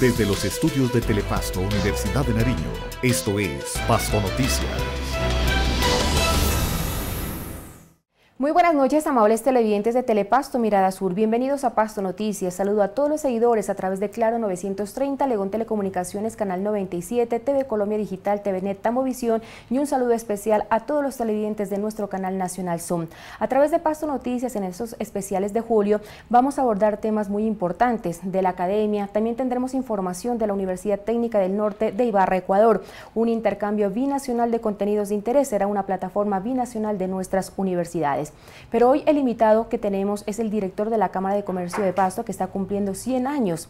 Desde los estudios de Telepasto, Universidad de Nariño, esto es Pasto Noticias. Muy buenas noches, amables televidentes de Telepasto Mirada Sur. Bienvenidos a Pasto Noticias. Saludo a todos los seguidores a través de Claro 930, Legón Telecomunicaciones, Canal 97, TV Colombia Digital, TVNet, Tamovisión y un saludo especial a todos los televidentes de nuestro canal nacional Zoom. A través de Pasto Noticias, en estos especiales de julio, vamos a abordar temas muy importantes de la academia. También tendremos información de la Universidad Técnica del Norte de Ibarra, Ecuador. Un intercambio binacional de contenidos de interés será una plataforma binacional de nuestras universidades. Pero hoy el invitado que tenemos es el director de la Cámara de Comercio de Pasto, que está cumpliendo 100 años.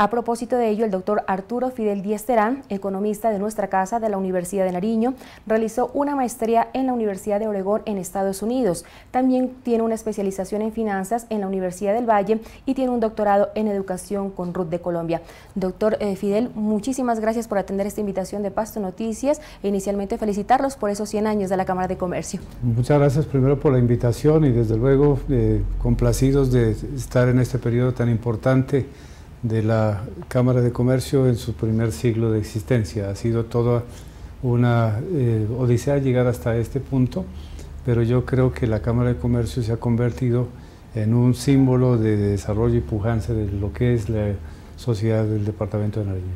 A propósito de ello, el doctor Arturo Fidel Díaz Terán, economista de nuestra casa de la Universidad de Nariño, realizó una maestría en la Universidad de Oregón en Estados Unidos. También tiene una especialización en finanzas en la Universidad del Valle y tiene un doctorado en educación con RUT de Colombia. Doctor eh, Fidel, muchísimas gracias por atender esta invitación de Pasto Noticias e inicialmente felicitarlos por esos 100 años de la Cámara de Comercio. Muchas gracias primero por la invitación y desde luego eh, complacidos de estar en este periodo tan importante de la Cámara de Comercio en su primer siglo de existencia. Ha sido toda una eh, odisea llegar hasta este punto, pero yo creo que la Cámara de Comercio se ha convertido en un símbolo de desarrollo y pujanza de lo que es la sociedad del Departamento de Nariño.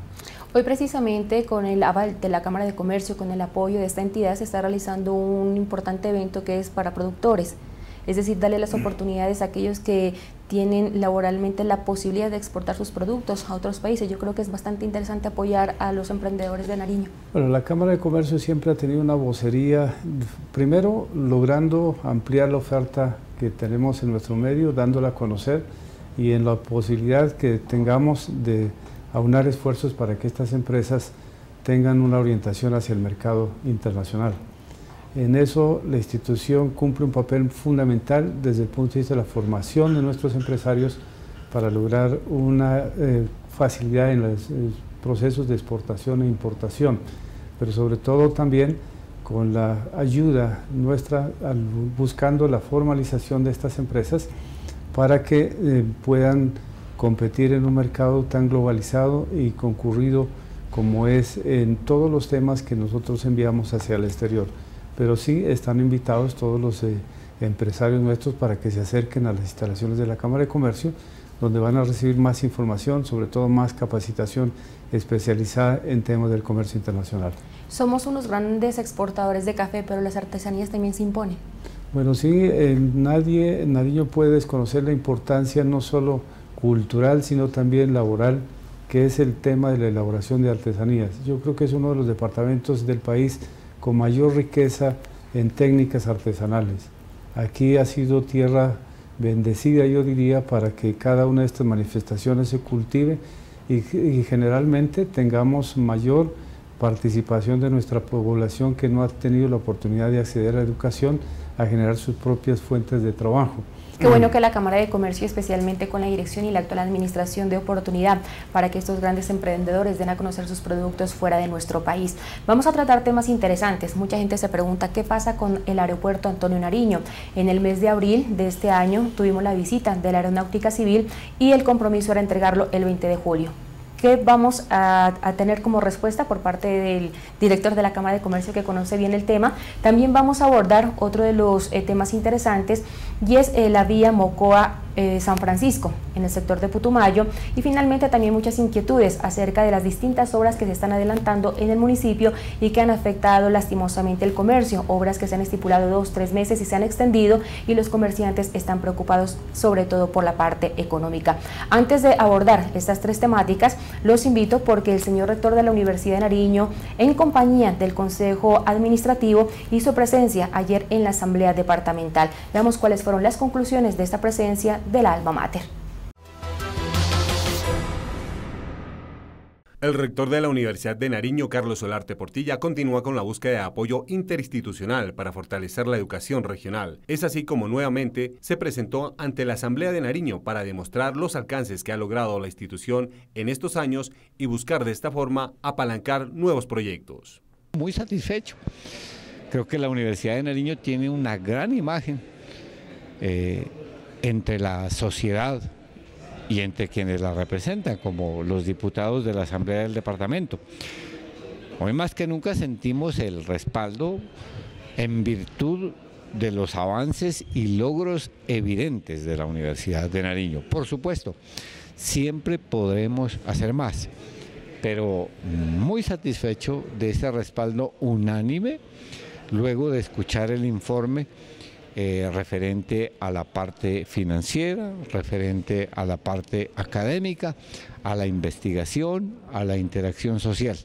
Hoy precisamente con el aval de la Cámara de Comercio, con el apoyo de esta entidad, se está realizando un importante evento que es para productores. Es decir, darle las oportunidades a aquellos que tienen laboralmente la posibilidad de exportar sus productos a otros países. Yo creo que es bastante interesante apoyar a los emprendedores de Nariño. Bueno, la Cámara de Comercio siempre ha tenido una vocería, primero logrando ampliar la oferta que tenemos en nuestro medio, dándola a conocer y en la posibilidad que tengamos de aunar esfuerzos para que estas empresas tengan una orientación hacia el mercado internacional. En eso la institución cumple un papel fundamental desde el punto de vista de la formación de nuestros empresarios para lograr una eh, facilidad en los eh, procesos de exportación e importación, pero sobre todo también con la ayuda nuestra buscando la formalización de estas empresas para que eh, puedan competir en un mercado tan globalizado y concurrido como es en todos los temas que nosotros enviamos hacia el exterior. Pero sí están invitados todos los eh, empresarios nuestros para que se acerquen a las instalaciones de la Cámara de Comercio, donde van a recibir más información, sobre todo más capacitación especializada en temas del comercio internacional. Somos unos grandes exportadores de café, pero las artesanías también se imponen. Bueno, sí, eh, nadie, nadie puede desconocer la importancia no solo cultural, sino también laboral, que es el tema de la elaboración de artesanías. Yo creo que es uno de los departamentos del país con mayor riqueza en técnicas artesanales. Aquí ha sido tierra bendecida, yo diría, para que cada una de estas manifestaciones se cultive y, generalmente tengamos mayor participación de nuestra población que no ha tenido la oportunidad de acceder a la educación a generar sus propias fuentes de trabajo. Qué bueno que la Cámara de Comercio, especialmente con la dirección y la actual administración, de oportunidad para que estos grandes emprendedores den a conocer sus productos fuera de nuestro país. Vamos a tratar temas interesantes. Mucha gente se pregunta qué pasa con el aeropuerto Antonio Nariño. En el mes de abril de este año tuvimos la visita de la Aeronáutica Civil y el compromiso era entregarlo el 20 de julio que vamos a, tener como respuesta por parte del director de la Cámara de Comercio que conoce bien el tema. También vamos a abordar otro de los eh, temas interesantes y es eh, la vía Mocoa eh, San Francisco, en el sector de Putumayo, y finalmente también muchas inquietudes acerca de las distintas obras que se están adelantando en el municipio y que han afectado lastimosamente el comercio, obras que se han estipulado dos, tres meses y se han extendido y los comerciantes están preocupados sobre todo por la parte económica. Antes de abordar estas tres temáticas, los invito porque el señor rector de la Universidad de Nariño, en compañía del Consejo Administrativo, hizo presencia ayer en la Asamblea Departamental. Veamos cuáles fueron las conclusiones de esta presencia del alma mater. El rector de la Universidad de Nariño, Carlos Solarte Portilla, continúa con la búsqueda de apoyo interinstitucional para fortalecer la educación regional. Es así como nuevamente se presentó ante la Asamblea de Nariño para demostrar los alcances que ha logrado la institución en estos años y buscar de esta forma apalancar nuevos proyectos. Muy satisfecho. Creo que la Universidad de Nariño tiene una gran imagen. Eh, entre la sociedad y entre quienes la representan, como los diputados de la Asamblea del Departamento. Hoy más que nunca sentimos el respaldo en virtud de los avances y logros evidentes de la Universidad de Nariño. Por supuesto, siempre podremos hacer más, pero muy satisfecho de ese respaldo unánime luego de escuchar el informe eh, referente a la parte financiera, referente a la parte académica, a la investigación, a la interacción social.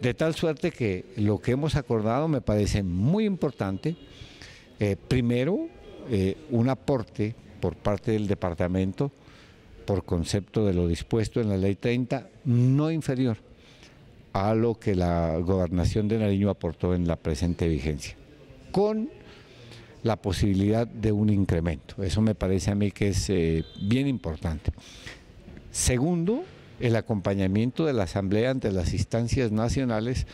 De tal suerte que lo que hemos acordado me parece muy importante. Eh, primero, eh, un aporte por parte del departamento por concepto de lo dispuesto en la ley 30, no inferior a lo que la gobernación de Nariño aportó en la presente vigencia, con la posibilidad de un incremento. Eso me parece a mí que es eh, bien importante. Segundo, el acompañamiento de la Asamblea ante las instancias nacionales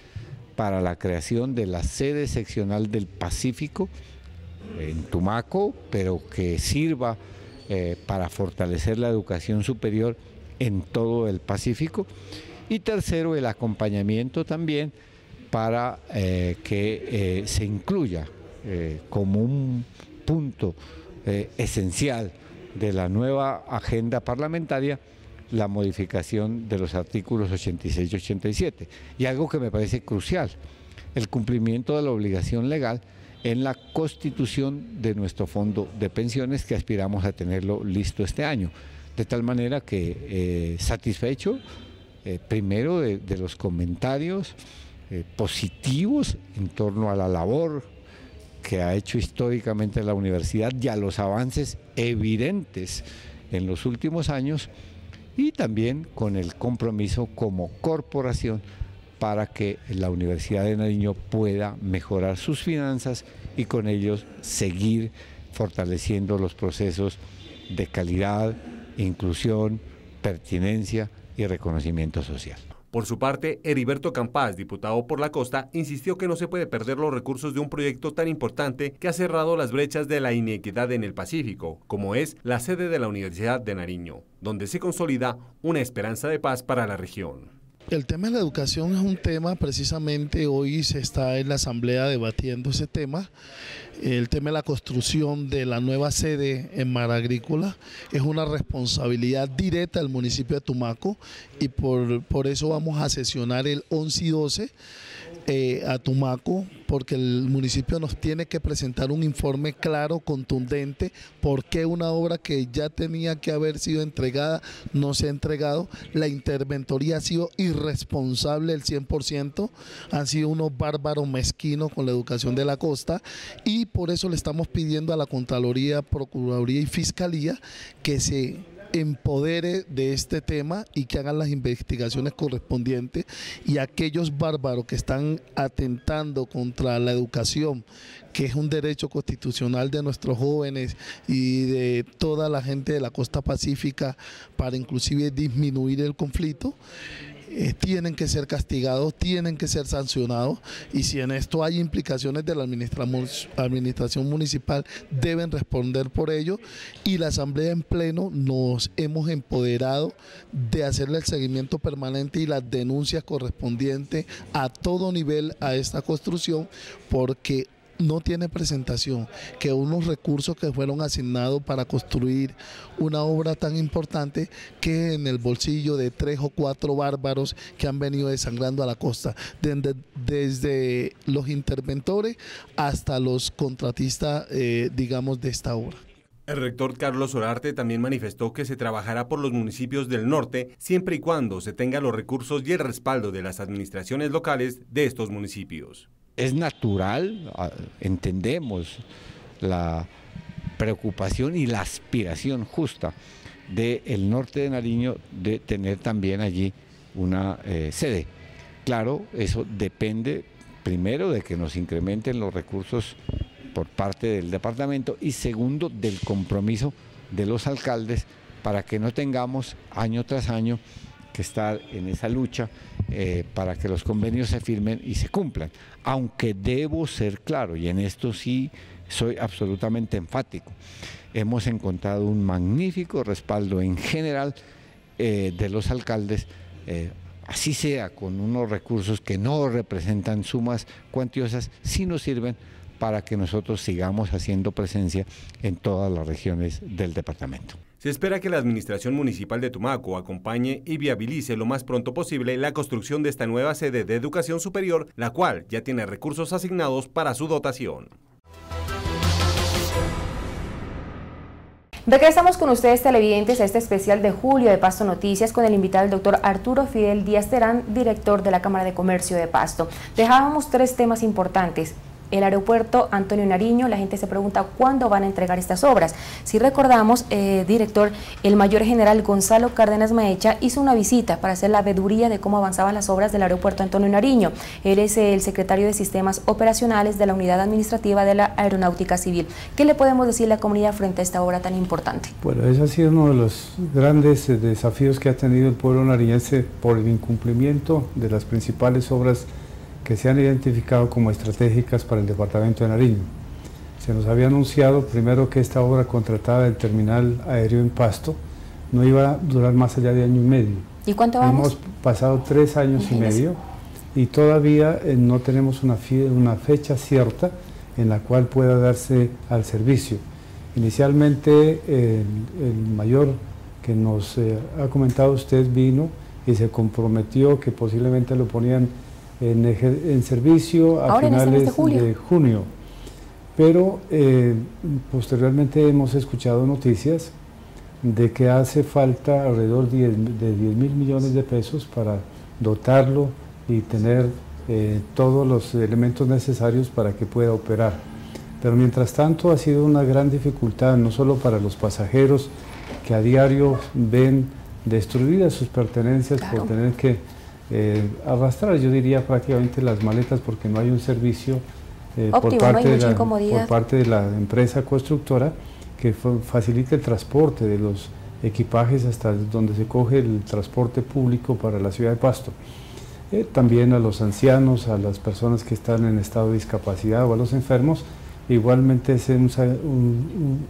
para la creación de la sede seccional del Pacífico en Tumaco, pero que sirva eh, para fortalecer la educación superior en todo el Pacífico. Y tercero, el acompañamiento también para eh, que se incluya como un punto esencial de la nueva agenda parlamentaria la modificación de los artículos 86 y 87. Y algo que me parece crucial, el cumplimiento de la obligación legal en la constitución de nuestro fondo de pensiones que aspiramos a tenerlo listo este año. De tal manera que eh, satisfecho eh, primero de, los comentarios eh, positivos en torno a la labor que ha hecho históricamente la universidad y a los avances evidentes en los últimos años y también con el compromiso como corporación para que la Universidad de Nariño pueda mejorar sus finanzas y con ellos seguir fortaleciendo los procesos de calidad, inclusión, pertinencia y reconocimiento social. Por su parte, Heriberto Campás, diputado por la costa, insistió que no se puede perder los recursos de un proyecto tan importante que ha cerrado las brechas de la inequidad en el Pacífico, como es la sede de la Universidad de Nariño, donde se consolida una esperanza de paz para la región. El tema de la educación es un tema, precisamente hoy se está en la Asamblea debatiendo ese tema. El tema de la construcción de la nueva sede en Mar Agrícola es una responsabilidad directa del municipio de Tumaco y por, por eso vamos a sesionar el 11 y 12 eh, a Tumaco porque el municipio nos tiene que presentar un informe claro, contundente, por qué una obra que ya tenía que haber sido entregada no se ha entregado. La interventoría ha sido irresponsable el 100%, han sido unos bárbaros mezquinos con la educación de la costa y por eso le estamos pidiendo a la Contraloría, Procuraduría y Fiscalía que se empodere de este tema y que hagan las investigaciones correspondientes y aquellos bárbaros que están atentando contra la educación, que es un derecho constitucional de nuestros jóvenes y de toda la gente de la costa pacífica para inclusive disminuir el conflicto. Eh, tienen que ser castigados, tienen que ser sancionados y si en esto hay implicaciones de la administración municipal deben responder por ello y la asamblea en pleno nos hemos empoderado de hacerle el seguimiento permanente y las denuncias correspondientes a todo nivel a esta construcción porque no tiene presentación que unos recursos que fueron asignados para construir una obra tan importante que en el bolsillo de tres o cuatro bárbaros que han venido desangrando a la costa, desde, los interventores hasta los contratistas, eh, digamos, de esta obra. El rector Carlos Orarte también manifestó que se trabajará por los municipios del norte siempre y cuando se tengan los recursos y el respaldo de las administraciones locales de estos municipios es natural, ah, entendemos la preocupación y la aspiración justa del norte de Nariño de tener también allí una eh, sede. Claro, eso depende primero de que nos incrementen los recursos por parte del departamento y segundo del compromiso de los alcaldes para que no tengamos año tras año que estar en esa lucha eh, para que los convenios se firmen y se cumplan. Aunque debo ser claro, y en esto sí soy absolutamente enfático. Hemos encontrado un magnífico respaldo en general eh, de los alcaldes, eh, así sea con unos recursos que no representan sumas cuantiosas, sino sirven para que nosotros sigamos haciendo presencia en todas las regiones del departamento. Se espera que la Administración Municipal de Tumaco acompañe y viabilice lo más pronto posible la construcción de esta nueva sede de educación superior, la cual ya tiene recursos asignados para su dotación. Regresamos con ustedes televidentes a este especial de julio de Pasto Noticias con el invitado el doctor Arturo Fidel Díaz Terán, director de la Cámara de Comercio de Pasto. Dejábamos tres temas importantes el aeropuerto Antonio Nariño, la gente se pregunta cuándo van a entregar estas obras. Si recordamos, eh, director, el mayor general Gonzalo Cárdenas Maecha hizo una visita para hacer la veduría de cómo avanzaban las obras del aeropuerto Antonio Nariño. Él es el secretario de Sistemas Operacionales de la Unidad Administrativa de la Aeronáutica Civil. ¿Qué le podemos decir a la comunidad frente a esta obra tan importante? Bueno, ese ha sido uno de los grandes eh, desafíos que ha tenido el pueblo nariñense por el incumplimiento de las principales obras que se han identificado como estratégicas para el departamento de Nariño. Se nos había anunciado primero que esta obra contratada del terminal aéreo en Pasto no iba a durar más allá de año y medio. ¿Y cuánto vamos? Hemos pasado tres años y medio y todavía eh, no tenemos una, una fecha cierta en la cual pueda darse al servicio. Inicialmente el, mayor que nos eh, ha comentado usted vino y se comprometió que posiblemente lo ponían en, servicio a finales de, junio. Pero eh, posteriormente hemos escuchado noticias de que hace falta alrededor de 10 mil millones de pesos para dotarlo y tener eh, todos los elementos necesarios para que pueda operar. Pero mientras tanto ha sido una gran dificultad, no solo para los pasajeros que a diario ven destruidas sus pertenencias por tener que eh, arrastrar, yo diría prácticamente las maletas porque no hay un servicio eh, por, parte de la, por, parte de la, empresa constructora que facilite el transporte de los equipajes hasta donde se coge el transporte público para la ciudad de Pasto. Eh, también a los ancianos, a las personas que están en estado de discapacidad o a los enfermos, igualmente es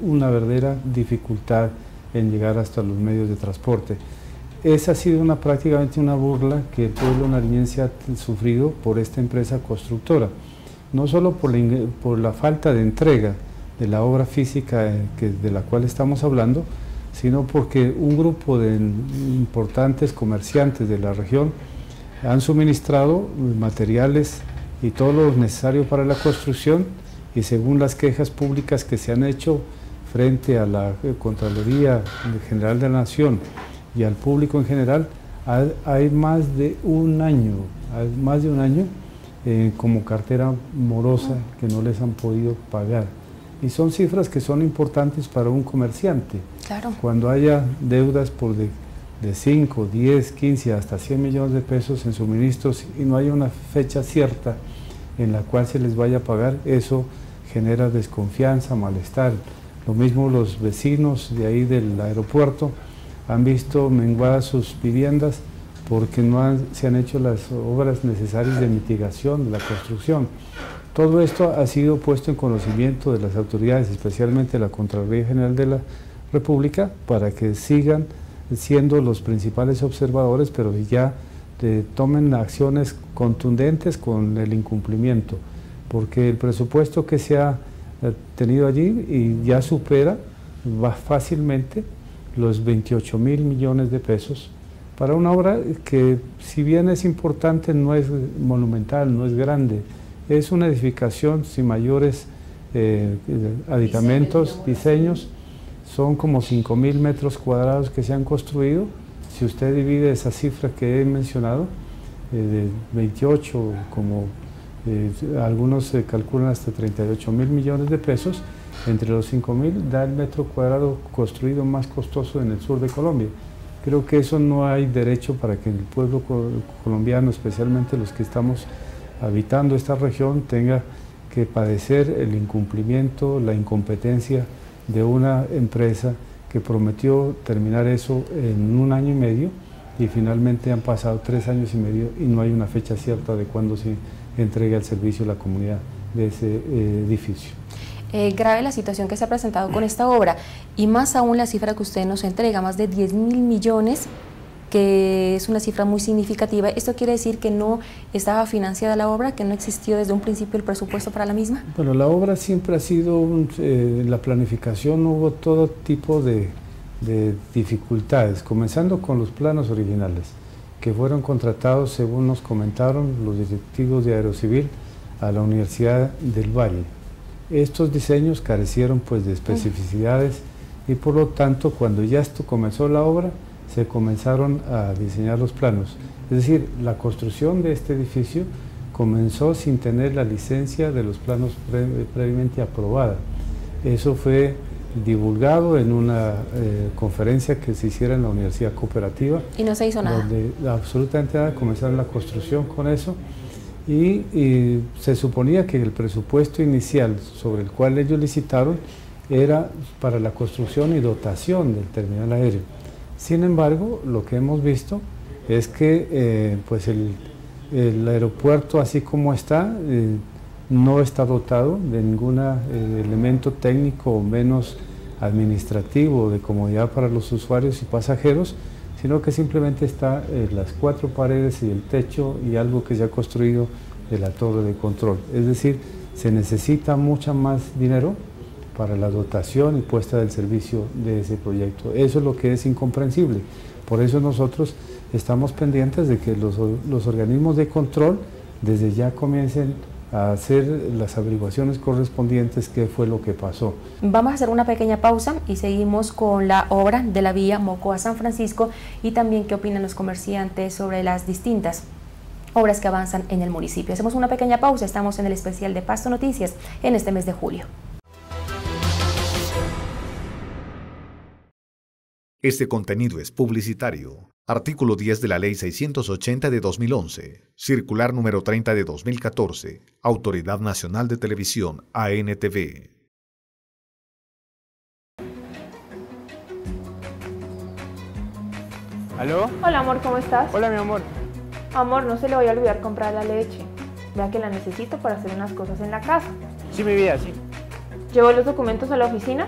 una verdadera dificultad en llegar hasta los medios de transporte. Esa ha sido una, prácticamente una burla que el pueblo nariñense ha sufrido por esta empresa constructora, no solo por la, por la falta de entrega de la obra física eh, de la cual estamos hablando, sino porque un grupo de importantes comerciantes de la región han suministrado materiales y todo lo necesario para la construcción y según las quejas públicas que se han hecho frente a la Contraloría General de la Nación y al público en general, hay más de un año, más de un año eh, como cartera morosa que no les han podido pagar. Y son cifras que son importantes para un comerciante. Claro. Cuando haya deudas por de, de 5, 10, 15, hasta 100 millones de pesos en suministros y no hay una fecha cierta en la cual se les vaya a pagar, eso genera desconfianza, malestar. Lo mismo los vecinos de ahí del aeropuerto, han visto menguadas sus viviendas porque no se han hecho las obras necesarias de mitigación de la construcción. Todo esto ha sido puesto en conocimiento de las autoridades, especialmente la Contraloría General de la República, para que sigan siendo los principales observadores, pero ya eh, tomen acciones contundentes con el incumplimiento, porque el presupuesto que se ha eh, tenido allí y ya supera va fácilmente los 28 mil millones de pesos para una obra que si bien es importante no es monumental, no es grande, es una edificación sin mayores eh, aditamentos, diseños, son como 5 mil metros cuadrados que se han construido, si usted divide esa cifra que he mencionado, eh, de 28, como eh, algunos se calculan hasta 38 mil millones de pesos, entre los 5.000 da el metro cuadrado construido más costoso en el sur de Colombia. Creo que eso no hay derecho para que el pueblo colombiano, especialmente los que estamos habitando esta región, tenga que padecer el incumplimiento, la incompetencia de una empresa que prometió terminar eso en un año y medio y finalmente han pasado tres años y medio y no hay una fecha cierta de cuándo se entrega el servicio a la comunidad de ese eh, edificio. Eh, grave la situación que se ha presentado con esta obra y más aún la cifra que usted nos entrega, más de 10 mil millones que es una cifra muy significativa. ¿Esto quiere decir que no estaba financiada la obra, que no existió desde un principio el presupuesto para la misma? Bueno, la obra siempre ha sido, eh, la planificación hubo todo tipo de, de dificultades, comenzando con los planos originales, que fueron contratados, según nos comentaron los directivos de Aerocivil, a la Universidad del Valle. Estos diseños carecieron pues de especificidades y por lo tanto cuando ya esto comenzó la obra, se comenzaron a diseñar los planos. Es decir, la construcción de este edificio comenzó sin tener la licencia de los planos previamente aprobada. Eso fue divulgado en una eh, conferencia que se hiciera en la Universidad Cooperativa. Y no se hizo nada. Donde absolutamente nada, comenzaron la construcción con eso y, se suponía que el presupuesto inicial sobre el cual ellos licitaron era para la construcción y dotación del terminal aéreo. Sin embargo, lo que hemos visto es que eh, pues el, aeropuerto así como está eh, no está dotado de ningún eh, elemento técnico o menos administrativo de comodidad para los usuarios y pasajeros, sino que simplemente está las cuatro paredes y el techo y algo que se ha construido de la torre de control. Es decir, se necesita mucha más dinero para la dotación y puesta del servicio de ese proyecto. Eso es lo que es incomprensible. Por eso nosotros estamos pendientes de que los, los organismos de control desde ya comiencen hacer las averiguaciones correspondientes qué fue lo que pasó. Vamos a hacer una pequeña pausa y seguimos con la obra de la vía Mocoa San Francisco y también qué opinan los comerciantes sobre las distintas obras que avanzan en el municipio. Hacemos una pequeña pausa, estamos en el especial de Pasto Noticias en este mes de julio. Este contenido es publicitario. Artículo 10 de la Ley 680 de 2011. Circular número 30 de 2014. Autoridad Nacional de Televisión, ANTV. ¿Aló? Hola amor, ¿cómo estás? Hola mi amor. Amor, no se le vaya a olvidar comprar la leche. Vea que la necesito para hacer unas cosas en la casa. Sí, mi vida, sí. ¿Llevo los documentos a la oficina?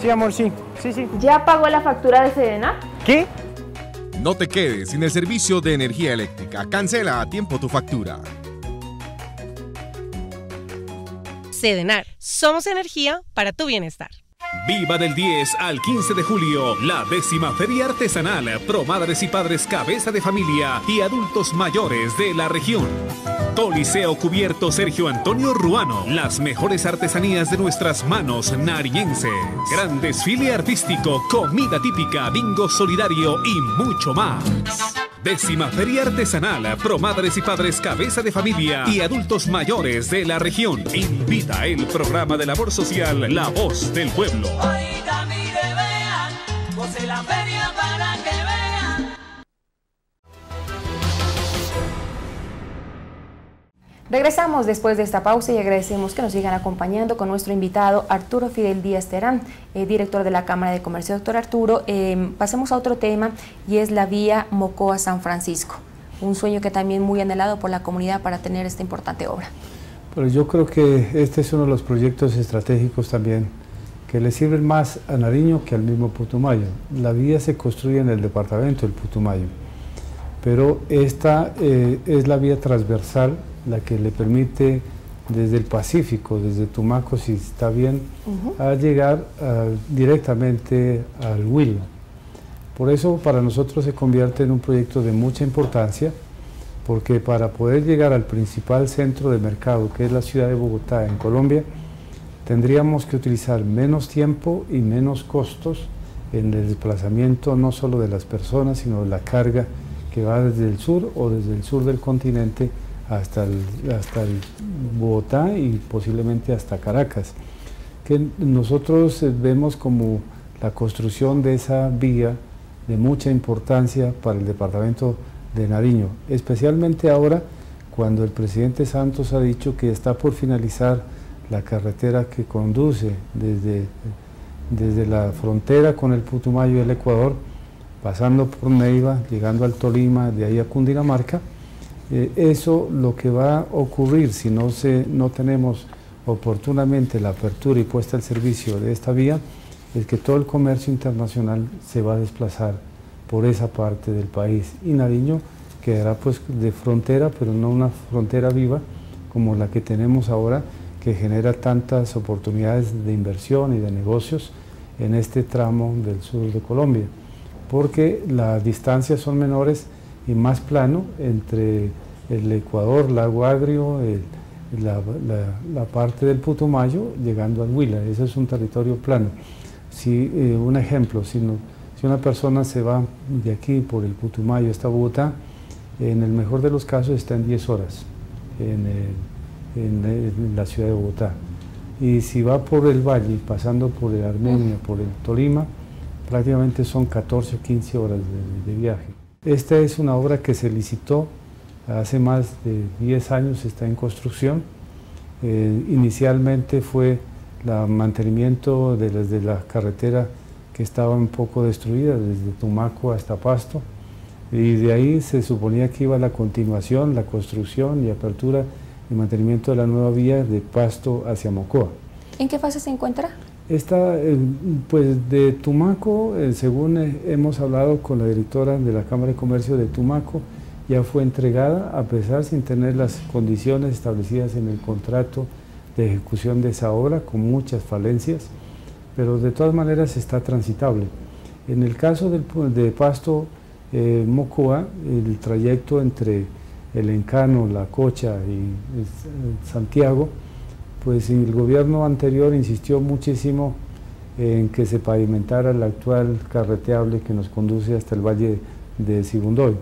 Sí, amor, sí. Sí, sí. ¿Ya pagó la factura de Sedena? ¿Qué? No te quedes sin el servicio de energía eléctrica. Cancela a tiempo tu factura. Sedenar. Somos energía para tu bienestar. Viva del 10 al 15 de julio, la décima feria artesanal Pro Madres y Padres Cabeza de Familia y Adultos Mayores de la región. Coliseo Cubierto Sergio Antonio Ruano, las mejores artesanías de nuestras manos narienses. Gran desfile artístico, comida típica, bingo solidario y mucho más. Décima Feria Artesanal, Pro Madres y Padres Cabeza de Familia y Adultos Mayores de la región. Invita el programa de labor social La Voz del Pueblo. Oiga, Regresamos después de esta pausa y agradecemos que nos sigan acompañando con nuestro invitado Arturo Fidel Díaz Terán, eh, director de la Cámara de Comercio. Doctor Arturo, eh, pasemos a otro tema y es la vía Mocoa-San Francisco, un sueño que también muy anhelado por la comunidad para tener esta importante obra. Pero yo creo que este es uno de los proyectos estratégicos también que le sirven más a Nariño que al mismo Putumayo. La vía se construye en el departamento del Putumayo, pero esta eh, es la vía transversal la que le permite desde el Pacífico, desde Tumaco, si está bien, a llegar directamente al Huila. Por eso para nosotros se convierte en un proyecto de mucha importancia, porque para poder llegar al principal centro de mercado, que es la ciudad de Bogotá, en Colombia, tendríamos que utilizar menos tiempo y menos costos en el desplazamiento no solo de las personas, sino de la carga que va desde el sur o desde el sur del continente hasta el, hasta Bogotá y posiblemente hasta Caracas, que nosotros eh, vemos como la construcción de esa vía de mucha importancia para el departamento de Nariño, especialmente ahora cuando el presidente Santos ha dicho que está por finalizar la carretera que conduce desde, desde la frontera con el Putumayo y el Ecuador, pasando por Neiva, llegando al Tolima, de ahí a Cundinamarca, eh, eso lo que va a ocurrir si no, se, no tenemos oportunamente la apertura y puesta al servicio de esta vía, es que todo el comercio internacional se va a desplazar por esa parte del país. Y Nariño quedará pues de frontera, pero no una frontera viva como la que tenemos ahora, que genera tantas oportunidades de inversión y de negocios en este tramo del sur de Colombia, porque las distancias son menores y más plano entre el Ecuador, Lago Agrio, la, parte del Putumayo, llegando al Huila. Ese es un territorio plano. Si, eh, un ejemplo, si, una persona se va de aquí por el Putumayo hasta Bogotá, en el mejor de los casos está en 10 horas en la ciudad de Bogotá. Y si va por el valle, pasando por el Armenia, por el Tolima, prácticamente son 14 o 15 horas de, viaje. Esta es una obra que se licitó hace más de 10 años, está en construcción. Eh, inicialmente fue el mantenimiento de, de la carretera que estaba un poco destruida, desde Tumaco hasta Pasto, y de ahí se suponía que iba la continuación, la construcción y apertura y mantenimiento de la nueva vía de Pasto hacia Mocoa. ¿En qué fase se encuentra? Esta, eh, pues de Tumaco, eh, según eh, hemos hablado con la directora de la Cámara de Comercio de Tumaco, ya fue entregada a pesar sin tener las condiciones establecidas en el contrato de ejecución de esa obra, con muchas falencias, pero de todas maneras está transitable. En el caso del, de Pasto Mocoa, el trayecto entre el Encano, La Cocha y Santiago, pues el gobierno anterior insistió muchísimo en que se pavimentara la actual carreteable que nos conduce hasta el valle de Sibundoy.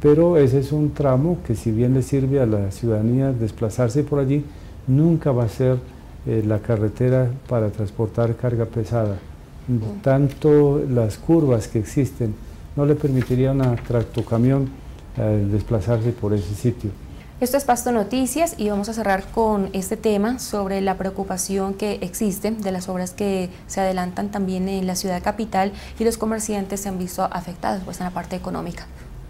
Pero ese es un tramo que si bien le sirve a la ciudadanía desplazarse por allí, nunca va a ser eh, la carretera para transportar carga pesada. Tanto las curvas que existen no le permitirían a tractocamión eh, desplazarse por ese sitio. Esto es Pasto Noticias y vamos a cerrar con este tema sobre la preocupación que existe de las obras que se adelantan también en la ciudad capital y los comerciantes se han visto afectados pues, en la parte económica.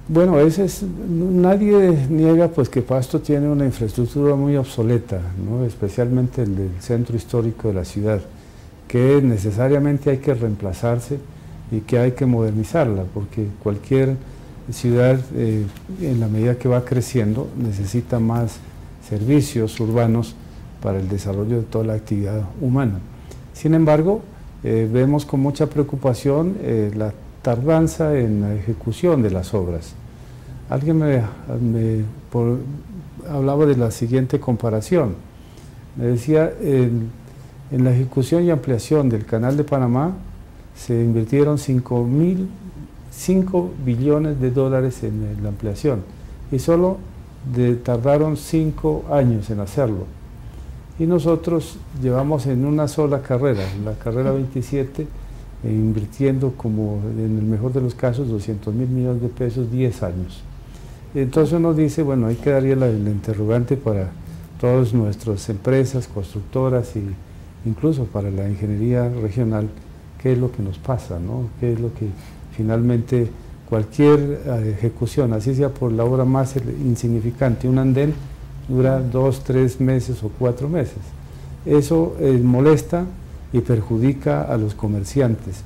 Bueno, ese es, nadie niega pues que Pasto tiene una infraestructura muy obsoleta, ¿no? especialmente el del centro histórico de la ciudad, que necesariamente hay que reemplazarse y que hay que modernizarla, porque cualquier ciudad, eh, en la medida que va creciendo, necesita más servicios urbanos para el desarrollo de toda la actividad humana. Sin embargo, eh, vemos con mucha preocupación eh, la tardanza en la ejecución de las obras. Alguien me, hablaba de la siguiente comparación. Me decía, en, la ejecución y ampliación del Canal de Panamá se invirtieron 5 mil 5 billones de dólares en la ampliación y solo tardaron 5 años en hacerlo. Y nosotros llevamos en una sola carrera, la carrera 27, e invirtiendo como en el mejor de los casos 200 mil millones de pesos 10 años. Entonces nos dice, bueno, ahí quedaría el interrogante para todas nuestras empresas, constructoras e incluso para la ingeniería regional, qué es lo que nos pasa, ¿no? qué es lo que Finalmente, cualquier eh, ejecución, así sea por la obra más insignificante, un andén dura dos, tres meses o cuatro meses. Eso eh, molesta y perjudica a los comerciantes,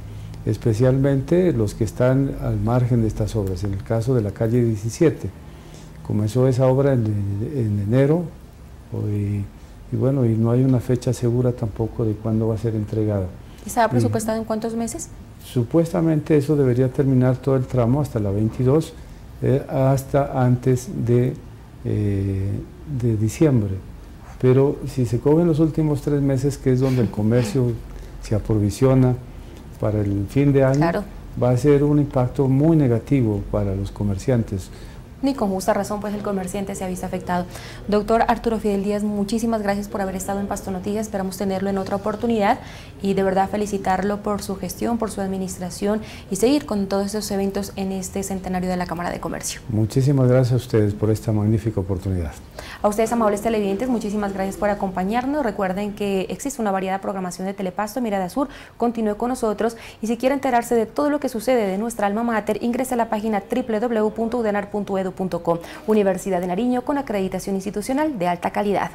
especialmente los que están al margen de estas obras. En el caso de la calle 17, comenzó esa obra en, enero y, bueno, y no hay una fecha segura tampoco de cuándo va a ser entregada. ¿Estaba presupuestado en cuántos meses? Supuestamente eso debería terminar todo el tramo hasta la 22, eh, hasta antes de, eh, de diciembre. Pero si se cogen los últimos tres meses, que es donde el comercio se aprovisiona para el fin de año, va a ser un impacto muy negativo para los comerciantes ni con justa razón pues el comerciante se ha visto afectado. Doctor Arturo Fidel Díaz, muchísimas gracias por haber estado en Pasto Noticias, esperamos tenerlo en otra oportunidad y de verdad felicitarlo por su gestión, por su administración y seguir con todos estos eventos en este centenario de la Cámara de Comercio. Muchísimas gracias a ustedes por esta magnífica oportunidad. A ustedes, amables televidentes, muchísimas gracias por acompañarnos. Recuerden que existe una variedad de programación de Telepasto, Mirada Sur, continúe con nosotros y si quiere enterarse de todo lo que sucede de nuestra alma mater, ingrese a la página www.udenar.edu Universidad de Nariño con acreditación institucional de alta calidad.